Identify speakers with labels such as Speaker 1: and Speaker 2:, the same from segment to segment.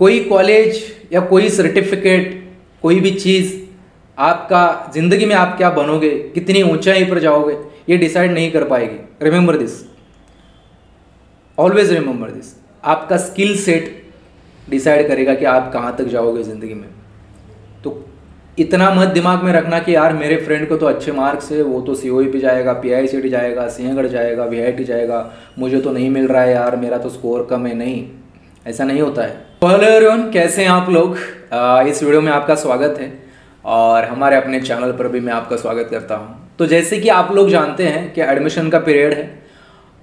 Speaker 1: कोई कॉलेज या कोई सर्टिफिकेट कोई भी चीज़, आपका ज़िंदगी में आप क्या बनोगे, कितनी ऊंचाई पर जाओगे, ये डिसाइड नहीं कर पाएगी। Remember this always remember this आपका स्किल सेट डिसाइड करेगा कि आप कहाँ तक जाओगे ज़िंदगी में। तो इतना मत दिमाग में रखना कि यार मेरे फ्रेंड को तो अच्छे मार्क्स है, वो तो सी ओ पे जाएगा पी आई सी टी जाएगा, सिंहगढ़ जाएगा वी आई टी जाएगा, मुझे तो नहीं मिल रहा है यार, मेरा तो स्कोर कम है, नहीं। ऐसा नहीं होता है। हेलो एवरीवन कैसे हैं आप लोग? आ, इस वीडियो में आपका स्वागत है और हमारे अपने चैनल पर भी मैं आपका स्वागत करता हूँ। तो जैसे कि आप लोग जानते हैं कि एडमिशन का पीरियड है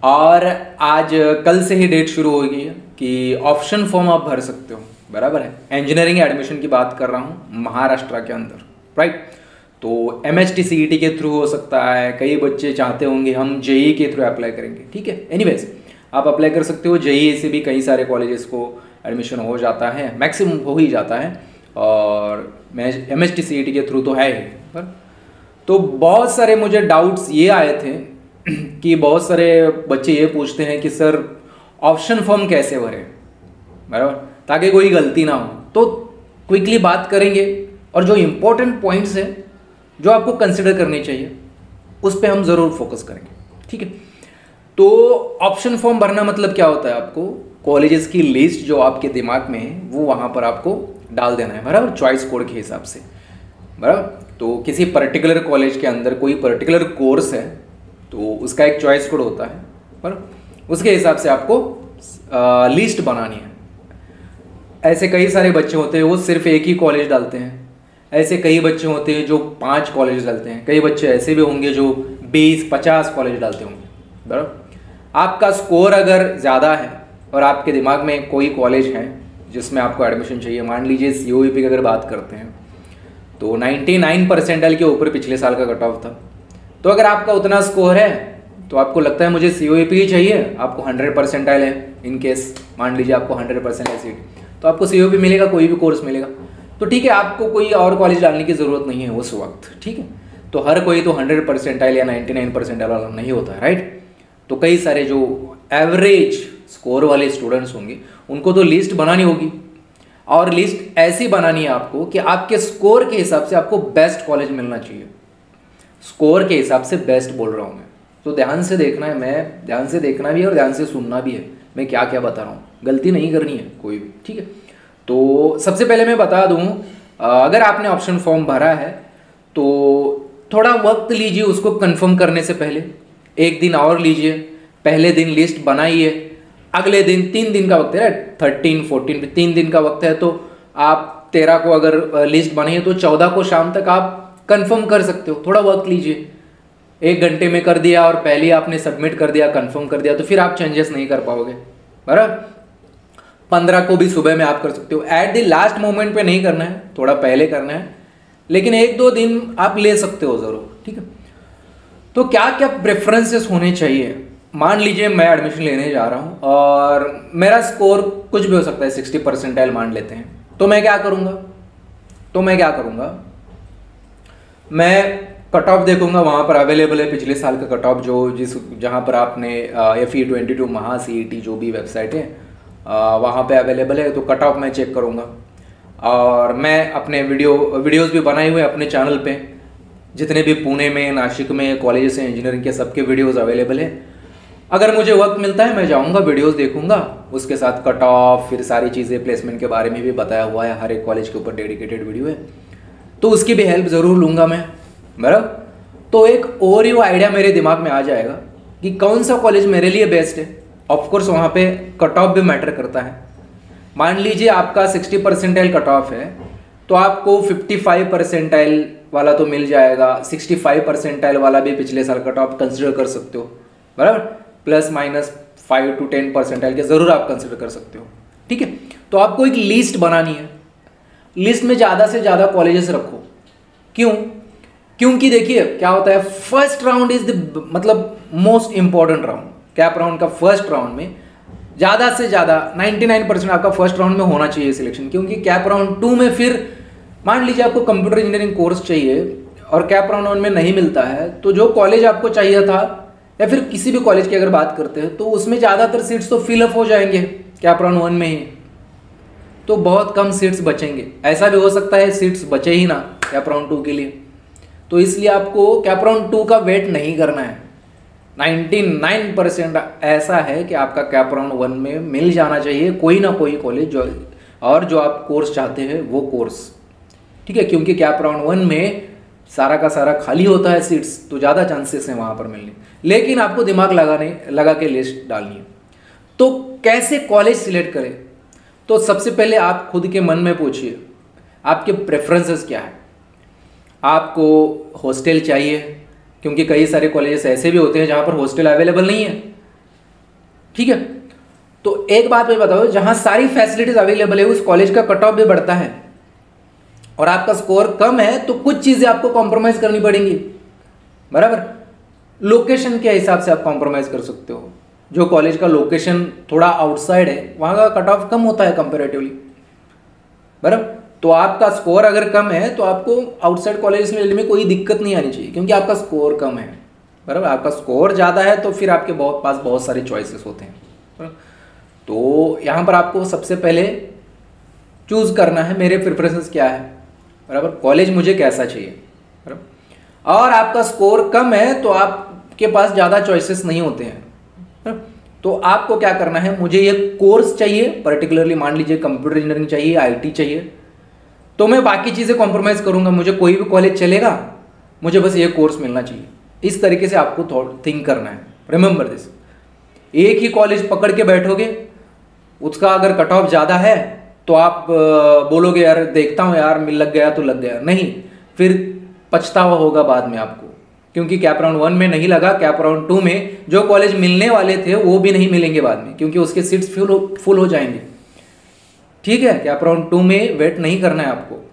Speaker 1: और आज कल से ही डेट शुरू हो गई है कि ऑप्शन फॉर्म आप भर सकते हो। बराबर है? इंजीनियरिंग एडमिशन की बात कर रहा हूँ महाराष्ट्र के अंदर राइट तो एम एच सी के थ्रू हो सकता है कई बच्चे चाहते होंगे हम जेई e के थ्रू अप्लाई करेंगे ठीक है? एनीवेज आप अप्लाई कर सकते हो जेई e से भी कई सारे कॉलेजेस को एडमिशन हो जाता है मैक्सिमम हो ही जाता है और एम एच सी के थ्रू तो है ही, पर तो बहुत सारे मुझे डाउट्स ये आए थे कि बहुत सारे बच्चे ये पूछते हैं कि, सर ऑप्शन फॉर्म कैसे भरें? बराबर? ताकि कोई गलती ना हो। तो क्विकली बात करेंगे और जो इम्पोर्टेंट पॉइंट्स हैं, जो आपको कंसिडर करने चाहिए, उस पर हम ज़रूर फोकस करेंगे। ठीक है? तो ऑप्शन फॉर्म भरना मतलब क्या होता है आपको? कॉलेजेस की लिस्ट जो आपके दिमाग में है, वो वहाँ पर आपको डाल देना है, बराबर? चॉइस कोड के हिसाब से। बराबर? तो किसी पर्टिकुलर कॉलेज के अंदर कोई पर्टिकुलर कोर्स है तो उसका एक चॉइस कोड होता है, पर उसके हिसाब से आपको लिस्ट बनानी है। ऐसे कई सारे बच्चे होते हैं, वो सिर्फ़ एक ही कॉलेज डालते हैं। ऐसे कई बच्चे होते हैं जो पाँच कॉलेज डालते हैं। कई बच्चे ऐसे भी होंगे जो बीस, पचास कॉलेज डालते होंगे। बराबर? आपका स्कोर अगर ज़्यादा है और आपके दिमाग में कोई कॉलेज है जिसमें आपको एडमिशन चाहिए? मान लीजिए सी ओ की अगर बात करते हैं तो 99 परसेंटाइल के ऊपर पिछले साल का कट ऑफ़ था। तो अगर आपका उतना स्कोर है तो आपको लगता है मुझे सी ओ ही चाहिए। आपको 100 परसेंटाइल है इन केस मान लीजिए आपको 100 परसेंट है सीट तो आपको सी भी मिलेगा, कोई भी कोर्स मिलेगा। तो ठीक है, आपको कोई और कॉलेज डालने की ज़रूरत नहीं है उस वक्त, ठीक है? तो हर कोई तो हंड्रेड परसेंटाइल या नाइन्टी नाइन परसेंटाइल वाला नहीं होता राइट तो कई सारे जो एवरेज स्कोर वाले स्टूडेंट्स होंगे, उनको तो लिस्ट बनानी होगी। और लिस्ट ऐसी बनानी है आपको कि आपके स्कोर के हिसाब से आपको बेस्ट कॉलेज मिलना चाहिए। स्कोर के हिसाब से बेस्ट बोल रहा हूँ मैं। तो ध्यान से देखना है, मैं ध्यान से देखना भी है और ध्यान से सुनना भी है। मैं क्या क्या बता रहा हूँ। गलती नहीं करनी है कोई भी, ठीक है? तो सबसे पहले मैं बता दूँ अगर आपने ऑप्शन फॉर्म भरा है तो थोड़ा वक्त लीजिए उसको कंफर्म करने से पहले। एक दिन और लीजिए, पहले दिन लिस्ट बनाइए। अगले दिन, तीन दिन का वक्त है थर्टीन फोर्टीन तीन दिन का वक्त है तो आप तेरह को अगर लिस्ट बनाइए तो चौदह को शाम तक आप कंफर्म कर सकते हो। थोड़ा वक्त लीजिए। एक घंटे में कर दिया और पहले आपने सबमिट कर दिया कंफर्म कर दिया तो फिर आप चेंजेस नहीं कर पाओगे। बराबर? पंद्रह को भी सुबह में आप कर सकते हो। एट द लास्ट मोमेंट पे नहीं करना है, थोड़ा पहले करना है, लेकिन एक दो दिन आप ले सकते हो ज़रूर, ठीक है? तो क्या क्या प्रेफरेंसेस होने चाहिए? मान लीजिए मैं एडमिशन लेने जा रहा हूँ और मेरा स्कोर कुछ भी हो सकता है सिक्सटी परसेंटाइल मान लेते हैं। तो मैं क्या करूँगा? तो मैं क्या करूँगा? मैं कट ऑफ़ देखूँगा, वहाँ पर अवेलेबल है पिछले साल का कट ऑफ़ जो जिस, जहाँ पर आपने एफ़ ई ट्वेंटी टू महा सी ई टी जो भी वेबसाइट है वहाँ पे अवेलेबल है तो कट ऑफ़ मैं चेक करूँगा। और मैं अपने वीडियो वीडियोस भी बनाए हुए अपने चैनल पे। जितने भी पुणे में नासिक में कॉलेजेस हैं इंजीनियरिंग के सबके वीडियोस अवेलेबल हैं। अगर मुझे वक्त मिलता है, मैं जाऊँगा वीडियोस देखूँगा। उसके साथ कट ऑफ़ फिर सारी चीज़ें प्लेसमेंट के बारे में भी बताया हुआ है। हर एक कॉलेज के ऊपर डेडिकेटेड वीडियो है। तो उसकी भी हेल्प ज़रूर लूँगा मैं। बराबर? तो एक और ही आइडिया मेरे दिमाग में आ जाएगा कि कौन सा कॉलेज मेरे लिए बेस्ट है। ऑफकोर्स वहाँ पे कट ऑफ़ भी मैटर करता है। मान लीजिए आपका 60 परसेंटाइल कट ऑफ़ है तो आपको 55 परसेंटाइल वाला तो मिल जाएगा। 65 परसेंटाइल वाला भी पिछले साल कट ऑफ़ कंसिडर कर सकते हो। बराबर? Plus minus five to ten percentile के ज़रूर आप कंसिडर कर सकते हो। ठीक है? तो आपको एक लिस्ट बनानी है। लिस्ट में ज़्यादा से ज़्यादा कॉलेजेस रखो। क्यों? क्योंकि देखिए, क्या होता है फ़र्स्ट राउंड इज़ द मतलब most important round CAP round का फ़र्स्ट राउंड में ज़्यादा से ज़्यादा 99 परसेंट आपका फ़र्स्ट राउंड में होना चाहिए सिलेक्शन क्योंकि कैप राउंड टू में फिर, मान लीजिए आपको कंप्यूटर इंजीनियरिंग कोर्स चाहिए और कैप राउंड वन में नहीं मिलता है तो जो कॉलेज आपको चाहिए था या फिर किसी भी कॉलेज की अगर बात करते हैं तो उसमें ज़्यादातर सीट्स तो फिलअप हो जाएँगे कैप राउंड वन में ही। तो बहुत कम सीट्स बचेंगे। ऐसा भी हो सकता है सीट्स बचे ही ना कैप राउंड टू के लिए। तो इसलिए आपको कैप राउंड टू का वेट नहीं करना है। 99 परसेंट ऐसा है कि आपका कैप राउंड वन में मिल जाना चाहिए कोई ना कोई कॉलेज जो और जो आप कोर्स चाहते हैं, वो कोर्स ठीक है? क्योंकि कैप राउंड वन में सारा का सारा खाली होता है सीट्स तो ज़्यादा चांसेस हैं वहाँ पर मिलने। लेकिन आपको दिमाग लगाने, लगा के लिस्ट डालनी है। तो कैसे कॉलेज सिलेक्ट करें? तो सबसे पहले आप खुद के मन में पूछिए, आपके प्रेफरेंसेस क्या है? आपको हॉस्टल चाहिए, क्योंकि कई सारे कॉलेजेस ऐसे भी होते हैं जहाँ पर हॉस्टल अवेलेबल नहीं है। ठीक है? तो एक बात मैं बताओ जहाँ सारी फैसिलिटीज़ अवेलेबल है, उस कॉलेज का कट ऑफ़ भी बढ़ता है। और आपका स्कोर कम है तो कुछ चीज़ें आपको कॉम्प्रोमाइज़ करनी पड़ेंगी। बराबर? लोकेशन के हिसाब से आप कॉम्प्रोमाइज़ कर सकते हो। जो कॉलेज का लोकेशन थोड़ा आउटसाइड है, वहाँ का कट ऑफ़ कम होता है कंपेरेटिवली बराबर? तो आपका स्कोर अगर कम है तो आपको आउटसाइड कॉलेज में में कोई दिक्कत नहीं आनी चाहिए, क्योंकि आपका स्कोर कम है। बराबर? आपका स्कोर ज़्यादा है तो फिर आपके बहुत, पास बहुत सारे चॉइसेस होते हैं। तो यहाँ पर आपको सबसे पहले चूज़ करना है, मेरे प्रेफरेंसेस क्या है? बराबर? कॉलेज मुझे कैसा चाहिए? बराबर? और आपका स्कोर कम है तो आपके पास ज़्यादा चॉइसेस नहीं होते हैं। तो आपको क्या करना है? मुझे ये कोर्स चाहिए पर्टिकुलरली मान लीजिए कंप्यूटर इंजीनियरिंग चाहिए आईटी चाहिए। तो मैं बाकी चीज़ें कॉम्प्रोमाइज़ करूँगा। मुझे कोई भी कॉलेज चलेगा, मुझे बस ये कोर्स मिलना चाहिए। इस तरीके से आपको थॉट थिंक करना है। रिमेंबर दिस एक ही कॉलेज पकड़ के बैठोगे, उसका अगर कट ऑफ़ ज़्यादा है तो आप बोलोगे, यार, देखता हूँ यार, मिल लग गया तो लग गया। नहीं, फिर पछतावा होगा बाद में आपको, क्योंकि कैप राउंड वन में नहीं लगा, कैप राउंड टू में जो कॉलेज मिलने वाले थे, वो भी नहीं मिलेंगे बाद में, क्योंकि उसके सीट्स फुल हो फुल हो जाएँगे। ठीक है, कैप राउंड टू में वेट नहीं करना है आपको।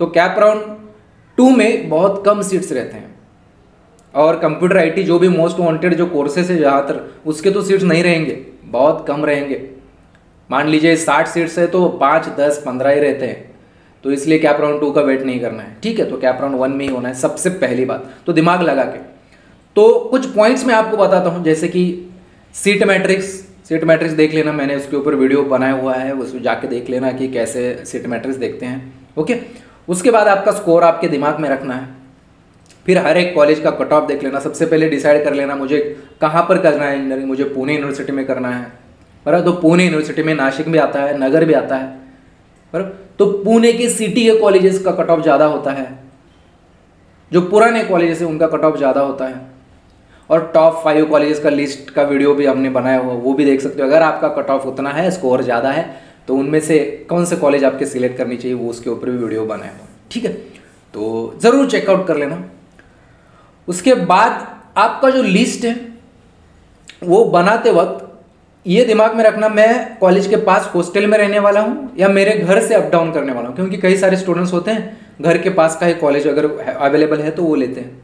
Speaker 1: तो कैप राउंड टू में बहुत कम सीट्स रहते हैं, और कंप्यूटर आईटी जो भी मोस्ट वांटेड जो कोर्सेस है ज़्यादातर उसके तो सीट्स नहीं रहेंगे, बहुत कम रहेंगे। मान लीजिए साठ सीट्स है तो पाँच, दस, पंद्रह ही रहते हैं। तो इसलिए कैप राउंड टू का वेट नहीं करना है। ठीक है तो कैप राउंड वन में ही होना है सबसे पहली बात। तो दिमाग लगा के। तो कुछ पॉइंट्स मैं आपको बताता हूँ, जैसे कि सीट मैट्रिक्स सीट मैट्रिक्स देख लेना, मैंने उसके ऊपर वीडियो बनाया हुआ है, उसमें जाके देख लेना कि कैसे सीट मैट्रिक्स देखते हैं। ओके उसके बाद आपका स्कोर आपके दिमाग में रखना है। फिर हर एक कॉलेज का कट ऑफ़ देख लेना। सबसे पहले डिसाइड कर लेना मुझे कहाँ पर करना है इंजीनियरिंग मुझे पुणे यूनिवर्सिटी में करना है। बराबर तो पुणे यूनिवर्सिटी में नासिक भी आता है, नगर भी आता है। बराबर तो पुणे के सिटी के कॉलेजेस का कट ऑफ़ ज़्यादा होता है। जो पुराने कॉलेजेस हैं, उनका कट ऑफ़ ज़्यादा होता है। और टॉप फाइव कॉलेजेस का लिस्ट का वीडियो भी हमने बनाया हुआ, वो भी देख सकते हो। अगर आपका कट ऑफ़ उतना है स्कोर ज़्यादा है तो उनमें से कौन से कॉलेज आपके सिलेक्ट करनी चाहिए, वो उसके ऊपर भी वीडियो बनाया हुआ ठीक है? तो ज़रूर चेकआउट कर लेना। उसके बाद आपका जो लिस्ट है, वो बनाते वक्त ये दिमाग में रखना मैं कॉलेज के पास हॉस्टल में रहने वाला हूँ या मेरे घर से अप डाउन करने वाला हूँ, क्योंकि कई सारे स्टूडेंट्स होते हैं, घर के पास का ही कॉलेज अगर अवेलेबल है तो वो लेते हैं।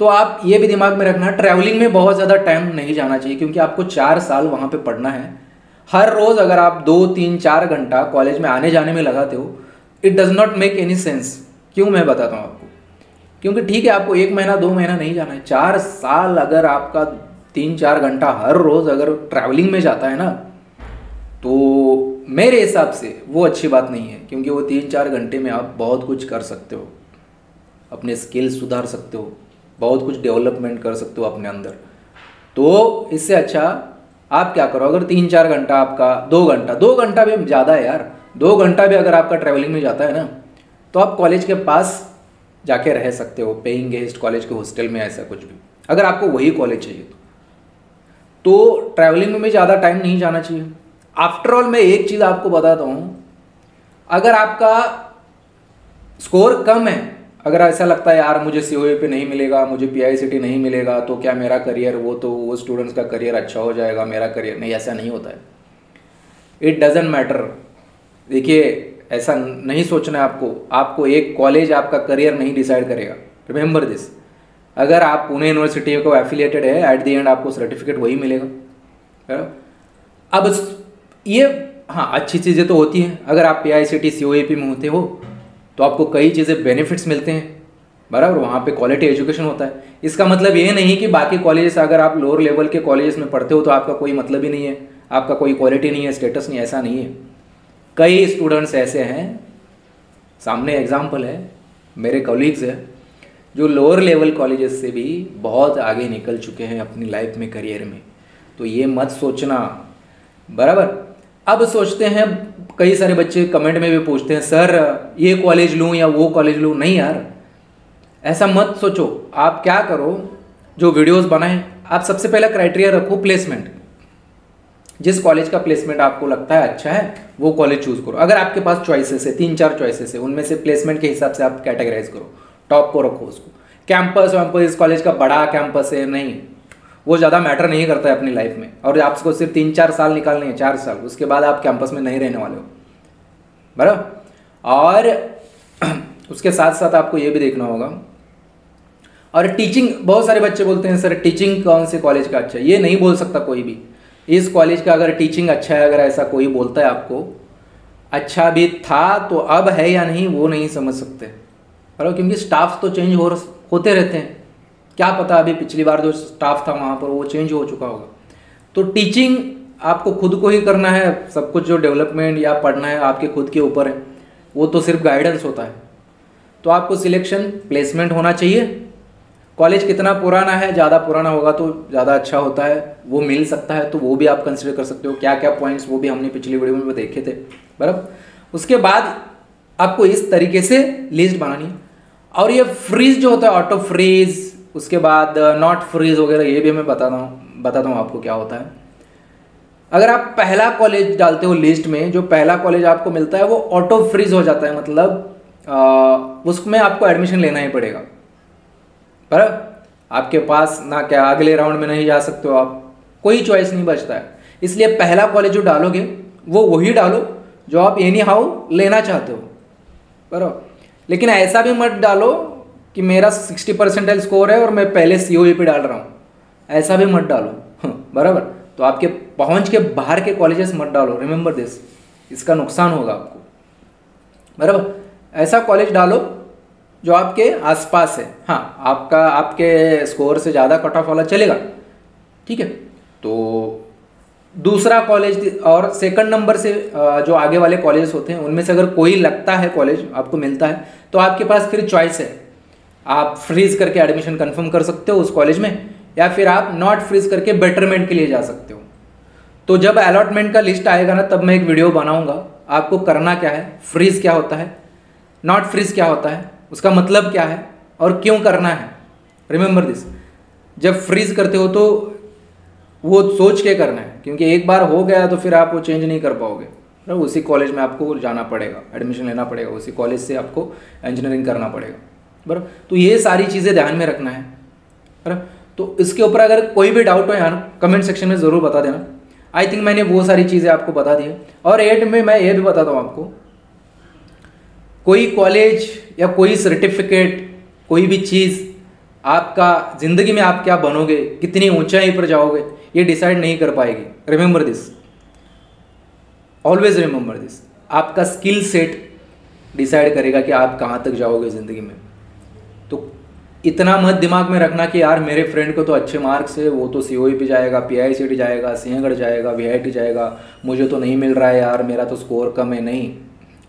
Speaker 1: तो आप ये भी दिमाग में रखना ट्रैवलिंग में बहुत ज़्यादा टाइम नहीं जाना चाहिए, क्योंकि आपको चार साल वहाँ पर पढ़ना है। हर रोज़ अगर आप दो, तीन, चार घंटा कॉलेज में आने जाने में लगाते हो it does not make any sense क्यों मैं बताता हूँ आपको? क्योंकि ठीक है, आपको एक महीना, दो महीना नहीं जाना है। चार साल अगर आपका तीन चार घंटा हर रोज़ अगर ट्रैवलिंग में जाता है ना तो मेरे हिसाब से वो अच्छी बात नहीं है, क्योंकि वो तीन चार घंटे में आप बहुत कुछ कर सकते हो। अपने स्किल्स सुधार सकते हो, बहुत कुछ डेवलपमेंट कर सकते हो अपने अंदर। तो इससे अच्छा आप क्या करो, अगर तीन चार घंटा आपका, दो घंटा दो घंटा भी ज़्यादा है यार, दो घंटा भी अगर आपका ट्रैवलिंग में जाता है ना तो आप कॉलेज के पास जाके रह सकते हो पेइंग गेस्ट कॉलेज के हॉस्टल में ऐसा कुछ भी। अगर आपको वही कॉलेज चाहिए तो। तो ट्रैवलिंग में ज़्यादा टाइम नहीं जाना चाहिए। आफ्टर ऑल मैं एक चीज़ आपको बताता हूँ। अगर आपका स्कोर कम है, अगर ऐसा लगता है, यार, मुझे सीओई पे नहीं मिलेगा, मुझे पीआईसीटी नहीं मिलेगा तो क्या मेरा करियर वो तो वो स्टूडेंट्स का करियर अच्छा हो जाएगा, मेरा करियर नहीं, ऐसा नहीं होता है। इट डजेंट मैटर देखिए, ऐसा नहीं सोचना है आपको। आपको एक कॉलेज आपका करियर नहीं डिसाइड करेगा। रिमेंबर दिस अगर आप पुणे यूनिवर्सिटी को एफिलिएटेड है एट द एंड आपको सर्टिफिकेट वही मिलेगा। अब ये हाँ अच्छी चीज़ें तो होती हैं। अगर आप P I C T C O A P में होते हो तो आपको कई चीज़ें बेनिफिट्स मिलते हैं। बराबर? वहाँ पे क्वालिटी एजुकेशन होता है। इसका मतलब ये नहीं कि बाकी कॉलेजेस अगर आप लोअर लेवल के कॉलेजेस में पढ़ते हो तो आपका कोई मतलब ही नहीं है। आपका कोई क्वालिटी नहीं है स्टेटस नहीं, ऐसा नहीं है। कई स्टूडेंट्स ऐसे हैं, सामने एग्ज़ाम्पल है, मेरे कॉलीग्स हैं जो लोअर लेवल कॉलेजेस से भी बहुत आगे निकल चुके हैं अपनी लाइफ में करियर में। तो ये मत सोचना। बराबर? अब सोचते हैं, कई सारे बच्चे कमेंट में भी पूछते हैं, सर, ये कॉलेज लूँ या वो कॉलेज लूँ? नहीं यार। ऐसा मत सोचो। आप क्या करो, जो वीडियोस बनाएँ आप सबसे पहला क्राइटेरिया रखो प्लेसमेंट जिस कॉलेज का प्लेसमेंट आपको लगता है अच्छा है, वो कॉलेज चूज़ करो। अगर आपके पास चॉइसेस है, तीन चार चॉइसेस है, उनमें से प्लेसमेंट के हिसाब से आप कैटेगराइज करो। टॉप को रखो उसको। कैंपस वैम्पस इस कॉलेज का बड़ा कैंपस है, नहीं। वो ज़्यादा मैटर नहीं करता है अपनी लाइफ में। और आपको सिर्फ़ तीन चार साल निकालने हैं, चार साल। उसके बाद आप कैंपस में नहीं रहने वाले हो। बराबर? और उसके साथ साथ आपको ये भी देखना होगा। और टीचिंग बहुत सारे बच्चे बोलते हैं, सर टीचिंग कौन से कॉलेज का अच्छा है? ये नहीं बोल सकता कोई भी। इस कॉलेज का अगर टीचिंग अच्छा है, अगर ऐसा कोई बोलता है आपको अच्छा भी था तो अब है या नहीं? वो नहीं समझ सकते। बराबर क्योंकि स्टाफ तो चेंज हो होते रहते हैं। क्या पता अभी पिछली बार जो स्टाफ था वहाँ पर, वो चेंज हो चुका होगा। तो टीचिंग आपको खुद को ही करना है, सब कुछ जो डेवलपमेंट या पढ़ना है आपके खुद के ऊपर है, वो तो सिर्फ़ गाइडेंस होता है। तो आपको सिलेक्शन प्लेसमेंट होना चाहिए। कॉलेज कितना पुराना है, ज़्यादा पुराना होगा तो ज़्यादा अच्छा होता है। वो मिल सकता है तो वो भी आप कंसिडर कर सकते हो। क्या क्या पॉइंट्स वो भी हमने पिछली वीडियो में देखे थे, बराबर। उसके बाद आपको इस तरीके से लिस्ट बनानी है। और ये फ्रीज जो होता है ऑटो फ्रीज उसके बाद नॉट फ्रीज वगैरह, ये भी मैं बताता हूँ बताता हूँ आपको क्या होता है। अगर आप पहला कॉलेज डालते हो लिस्ट में, जो पहला कॉलेज आपको मिलता है, वो ऑटो फ्रीज हो जाता है मतलब उसमें आपको एडमिशन लेना ही पड़ेगा। पर आपके पास ना क्या, अगले राउंड में नहीं जा सकते हो आप, कोई चॉइस नहीं बचता है। इसलिए पहला कॉलेज जो डालोगे, वो वही डालो, जो आप एनी हाउ लेना चाहते हो। बराबर लेकिन ऐसा भी मत डालो कि मेरा सिक्सटी परसेंटाइल स्कोर है और मैं पहले सी ओ पे डाल रहा हूँ। ऐसा भी मत डालो। हाँ, बराबर। तो आपके पहुँच के बाहर के कॉलेजेस मत डालो। रिमेंबर दिस इसका नुकसान होगा आपको। बराबर। ऐसा कॉलेज डालो जो आपके आसपास है। हाँ आपका आपके स्कोर से ज़्यादा कट ऑफ़ वाला चलेगा। ठीक है? तो दूसरा कॉलेज और सेकंड नंबर से जो आगे वाले कॉलेज होते हैं, उनमें से अगर कोई लगता है कॉलेज आपको मिलता है तो आपके पास फिर चॉइस है। आप फ्रीज करके एडमिशन कंफर्म कर सकते हो उस कॉलेज में, या फिर आप नॉट फ्रीज करके बेटरमेंट के लिए जा सकते हो। तो जब अलॉटमेंट का लिस्ट आएगा ना, तब मैं एक वीडियो बनाऊँगा। आपको करना क्या है? फ्रीज क्या होता है? नॉट फ्रीज क्या होता है? उसका मतलब क्या है? और क्यों करना है? रिमेंबर दिस जब फ्रीज करते हो तो वो सोच के करना है। क्योंकि एक बार हो गया तो फिर आप वो चेंज नहीं कर पाओगे। ना, उसी कॉलेज में आपको जाना पड़ेगा एडमिशन लेना पड़ेगा, उसी कॉलेज से आपको इंजीनियरिंग करना पड़ेगा। बराबर? तो ये सारी चीज़ें ध्यान में रखना है। बराबर? तो इसके ऊपर अगर कोई भी डाउट हो यार कमेंट सेक्शन में ज़रूर बता देना। आई थिंक मैंने वो सारी चीज़ें आपको बता दी है। और एड में मैं ये भी बताता हूँ आपको। कोई कॉलेज या कोई सर्टिफिकेट कोई भी चीज़ आपका ज़िंदगी में आप क्या बनोगे, कितनी ऊंचाई पर जाओगे, ये डिसाइड नहीं कर पाएगी। Remember this always remember this आपका स्किल सेट डिसाइड करेगा कि आप कहाँ तक जाओगे ज़िंदगी में। तो इतना मत दिमाग में रखना कि यार मेरे फ्रेंड को तो अच्छे मार्क्स है, वो तो सी ओ पे जाएगा पी आई सी जाएगा, सिंहगढ़ जाएगा वी आई टी जाएगा, मुझे तो नहीं मिल रहा है यार, मेरा तो स्कोर कम है, नहीं।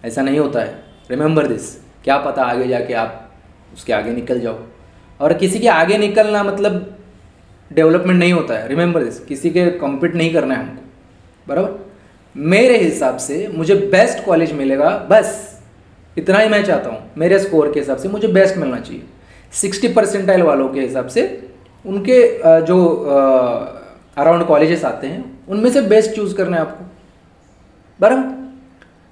Speaker 1: ऐसा नहीं होता है। रिमेंबर दिस क्या पता आगे जाके आप उसके आगे निकल जाओ। और किसी के आगे निकलना मतलब डेवलपमेंट नहीं होता है। रिमेंबर दिस किसी के कम्पीट नहीं करना है हमको। बराबर? मेरे हिसाब से मुझे बेस्ट कॉलेज मिलेगा, बस। इतना ही मैं चाहता हूँ। मेरे स्कोर के हिसाब से मुझे बेस्ट मिलना चाहिए। सिक्सटी परसेंटाइल वालों के हिसाब से उनके जो अराउंड कॉलेजेस आते हैं, उनमें से बेस्ट चूज़ करना है आपको। बराबर?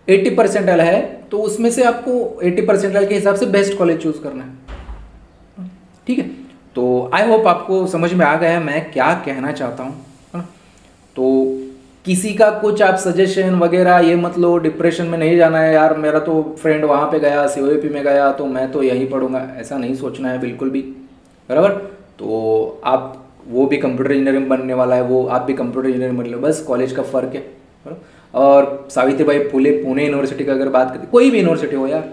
Speaker 1: एट्टी परसेंटाइल है तो उसमें से आपको एट्टी परसेंटाइल के हिसाब से बेस्ट कॉलेज चूज़ करना है। ठीक है? तो आई होप आपको समझ में आ गया मैं क्या कहना चाहता हूँ, है ना? तो किसी का कुछ आप सजेशन वगैरह ये मत लो डिप्रेशन में नहीं जाना है यार, मेरा तो फ्रेंड वहाँ पे गया सी में गया तो मैं तो यहीं पढ़ूँगा। ऐसा नहीं सोचना है बिल्कुल भी, बराबर? तो आप वो भी कंप्यूटर इंजीनियरिंग बनने वाला है, वो आप भी कंप्यूटर इंजीनियरिंग बन लो, बस कॉलेज का फ़र्क है और सावित्री भाई फुले पुणे यूनिवर्सिटी का अगर बात करें, कोई भी यूनिवर्सिटी हो यार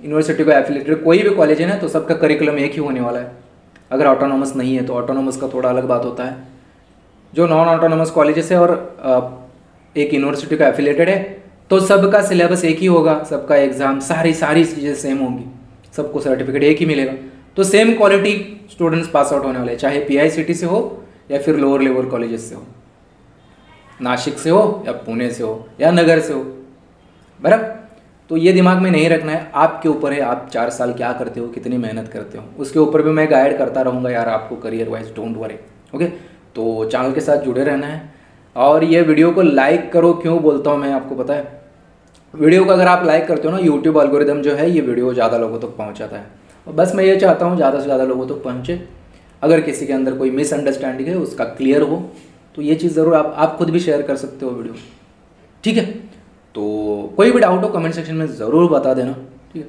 Speaker 1: यूनिवर्सिटी को एफिलेटेड कोई भी कॉलेज है ना तो सबका करिकुलम एक ही होने वाला है। अगर ऑटोनॉमस नहीं है तो ऑटोनॉमस का थोड़ा अलग बात होता है। जो नॉन ऑटोनॉमस कॉलेजेस है और एक यूनिवर्सिटी का एफिलेटेड है तो सबका सिलेबस एक ही होगा। सबका एग्ज़ाम सारी सारी चीज़ें सेम होंगी। सबको सर्टिफिकेट एक ही मिलेगा। तो same quality students pass out होने वाले चाहे पीआईसीटी से हो, या फिर लोअर लेवल कॉलेजेस से हो। नासिक से हो, या पुणे से हो, या नगर से हो। बराबर? तो ये दिमाग में नहीं रखना है, आपके ऊपर है, आप चार साल क्या करते हो, कितनी मेहनत करते हो, उसके ऊपर भी मैं गाइड करता रहूँगा यार आपको career wise don't worry okay तो चैनल के साथ जुड़े रहना है, और ये वीडियो को लाइक करो, क्यों बोलता हूँ मैं आपको पता है? वीडियो को अगर आप लाइक करते हो ना यूट्यूब अलगोरिदम जो है, ये वीडियो ज़्यादा लोगों तक तो पहुँचाता है। और बस मैं ये चाहता हूँ, ज़्यादा से ज़्यादा लोगों तक तो पहुँचे। अगर किसी के अंदर कोई मिसअंडरस्टैंडिंग है, उसका क्लियर हो तो ये चीज़ ज़रूर आप आप खुद भी शेयर कर सकते हो वीडियो ठीक है? तो कोई भी डाउट हो कमेंट सेक्शन में ज़रूर बता देना, ठीक है?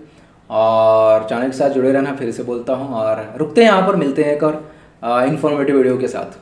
Speaker 1: और चैनल के साथ जुड़े रहना, फिर से बोलता हूँ, और रुकते हैं यहाँ पर, मिलते हैं एक और इन्फॉर्मेटिव वीडियो के साथ।